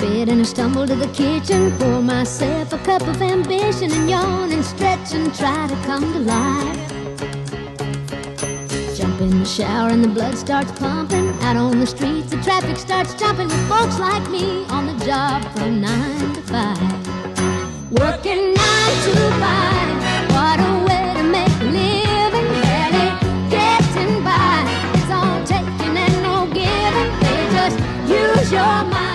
bed and I stumble to the kitchen, pour myself a cup of ambition and yawn and stretch and try to come to life. Jump in the shower and the blood starts pumping. Out on the streets, the traffic starts jumping with folks like me on the job from nine to five. Working nine to five, what a way to make a living. Barely getting by, it's all taking and no giving. They just use your mind.